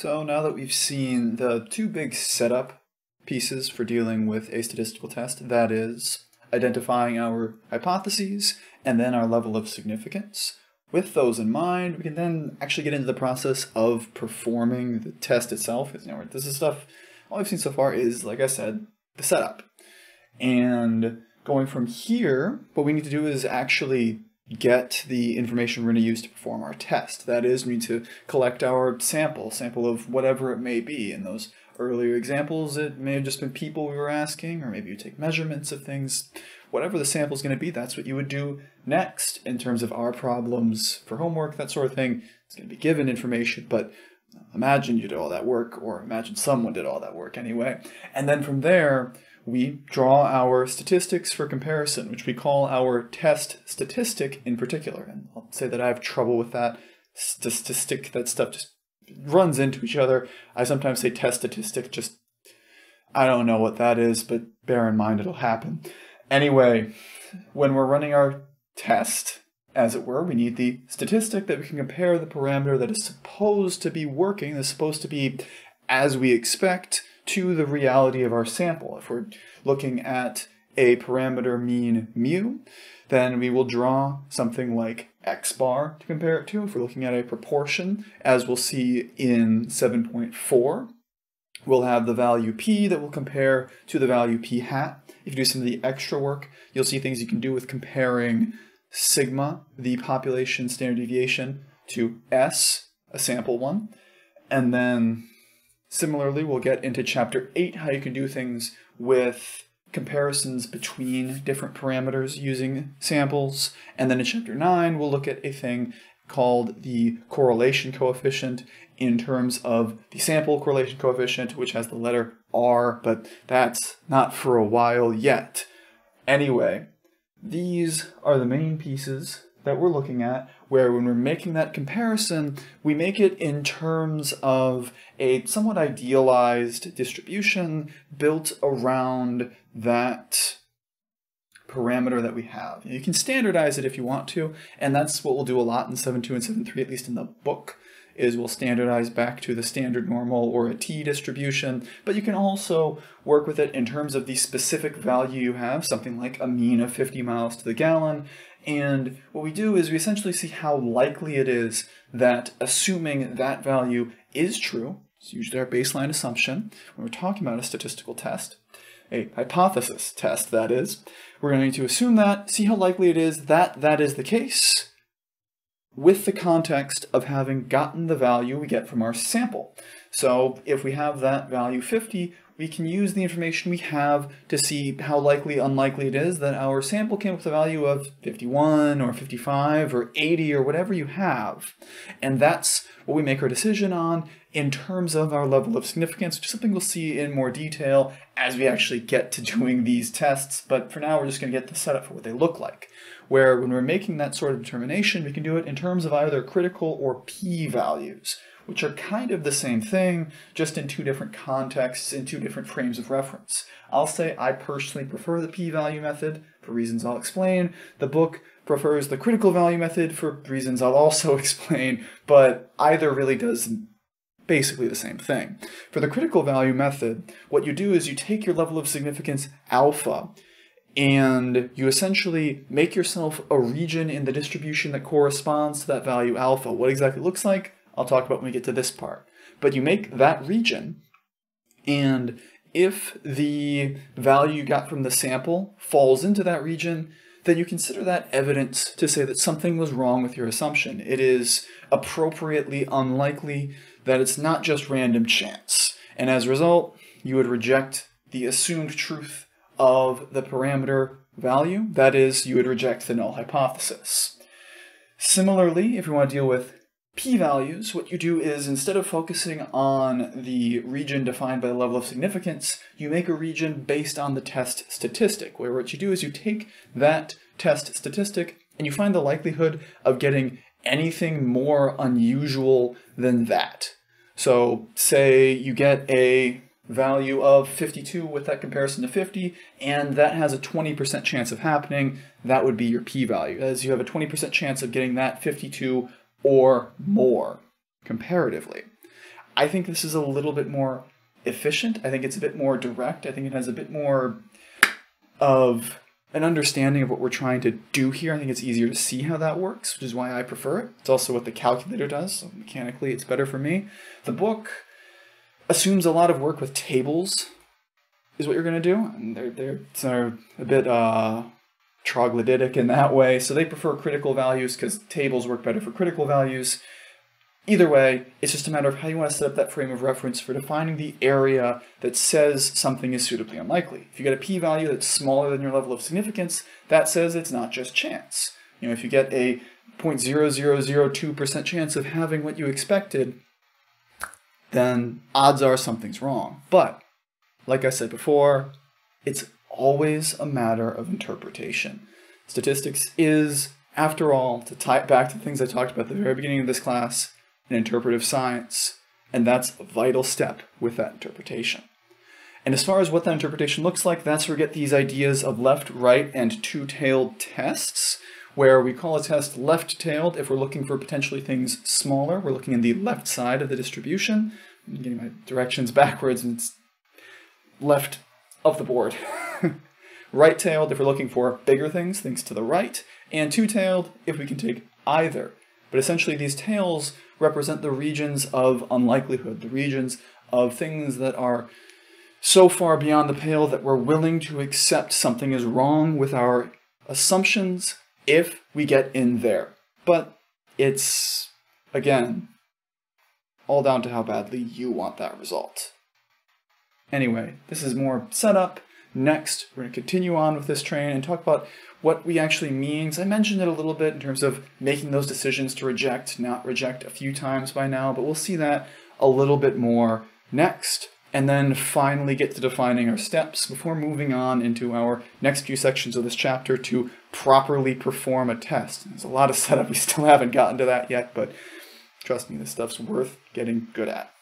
So now that we've seen the two big setup pieces for dealing with a statistical test, that is identifying our hypotheses and then our level of significance, with those in mind, we can then actually get into the process of performing the test itself. You know, this is stuff, all I've seen so far is, like I said, the setup. And going from here, what we need to do is actually get the information we're going to use to perform our test. That is, we need to collect our sample, sample of whatever it may be. In those earlier examples, it may have just been people we were asking, or maybe you take measurements of things. Whatever the sample is going to be, that's what you would do next in terms of our problems for homework, that sort of thing. It's going to be given information, but uh, imagine you did all that work, or imagine someone did all that work anyway. And then from there, we draw our statistics for comparison, which we call our test statistic in particular. And I'll say that I have trouble with that statistic, that stuff just runs into each other. I sometimes say test statistic, just I don't know what that is, but bear in mind it'll happen. Anyway, when we're running our test, as it were, we need the statistic that we can compare the parameter that is supposed to be working, that's supposed to be as we expect, to the reality of our sample. If we're looking at a parameter mean mu, then we will draw something like x bar to compare it to. If we're looking at a proportion, as we'll see in 7.4, we'll have the value p that will compare to the value p hat. If you do some of the extra work, you'll see things you can do with comparing sigma, the population standard deviation, to s, a sample one, and then Similarly, we'll get into chapter 8 how you can do things with comparisons between different parameters using samples. And then in chapter 9, we'll look at a thing called the correlation coefficient in terms of the sample correlation coefficient, which has the letter R, but that's not for a while yet. Anyway, these are the main pieces that we're looking at, where when we're making that comparison, we make it in terms of a somewhat idealized distribution built around that parameter that we have. You can standardize it if you want to, and that's what we'll do a lot in 7.2 and 7.3, at least in the book, is we'll standardize back to the standard normal or a t distribution, but you can also work with it in terms of the specific value you have, something like a mean of 50 miles to the gallon, and what we do is we essentially see how likely it is that assuming that value is true, it's usually our baseline assumption when we're talking about a statistical test, a hypothesis test that is, we're going to assume that, see how likely it is that that is the case, with the context of having gotten the value we get from our sample. So if we have that value 50, we can use the information we have to see how likely, unlikely it is that our sample came with a value of 51 or 55 or 80 or whatever you have. And that's what we make our decision on in terms of our level of significance, which is something we'll see in more detail as we actually get to doing these tests. But for now, we're just going to get the setup for what they look like. Where when we're making that sort of determination, we can do it in terms of either critical or p-values which are kind of the same thing, just in two different contexts, in two different frames of reference. I'll say I personally prefer the p-value method for reasons I'll explain. The book prefers the critical value method for reasons I'll also explain, but either really does basically the same thing. For the critical value method, what you do is you take your level of significance alpha and you essentially make yourself a region in the distribution that corresponds to that value alpha. What exactly looks like? I'll talk about when we get to this part. But you make that region, and if the value you got from the sample falls into that region, then you consider that evidence to say that something was wrong with your assumption. It is appropriately unlikely that it's not just random chance. And as a result, you would reject the assumed truth of the parameter value. That is, you would reject the null hypothesis. Similarly, if we want to deal with p-values, what you do is instead of focusing on the region defined by the level of significance, you make a region based on the test statistic, where what you do is you take that test statistic and you find the likelihood of getting anything more unusual than that. So say you get a value of 52 with that comparison to 50, and that has a 20% chance of happening, that would be your p-value. As you have a 20% chance of getting that 52 or more comparatively. I think this is a little bit more efficient. I think it's a bit more direct. I think it has a bit more of an understanding of what we're trying to do here. I think it's easier to see how that works, which is why I prefer it. It's also what the calculator does, so mechanically it's better for me. The book assumes a lot of work with tables is what you're going to do, and they're, they're, they're a bit uh, troglodytic in that way, so they prefer critical values because tables work better for critical values. Either way, it's just a matter of how you want to set up that frame of reference for defining the area that says something is suitably unlikely. If you get a p-value that's smaller than your level of significance, that says it's not just chance. You know, if you get a 0.0002% chance of having what you expected, then odds are something's wrong. But, like I said before, it's always a matter of interpretation. Statistics is, after all, to tie it back to things I talked about at the very beginning of this class, an interpretive science, and that's a vital step with that interpretation. And as far as what that interpretation looks like, that's where we get these ideas of left, right, and two-tailed tests, where we call a test left-tailed if we're looking for potentially things smaller. We're looking in the left side of the distribution. I'm getting my directions backwards, and it's left of the board. right-tailed if we're looking for bigger things, things to the right, and two-tailed if we can take either. But essentially these tails represent the regions of unlikelihood, the regions of things that are so far beyond the pale that we're willing to accept something is wrong with our assumptions if we get in there. But it's, again, all down to how badly you want that result. Anyway, this is more setup. Next, we're going to continue on with this train and talk about what we actually means. I mentioned it a little bit in terms of making those decisions to reject, not reject a few times by now, but we'll see that a little bit more next. And then finally get to defining our steps before moving on into our next few sections of this chapter to properly perform a test. There's a lot of setup, we still haven't gotten to that yet, but trust me, this stuff's worth getting good at.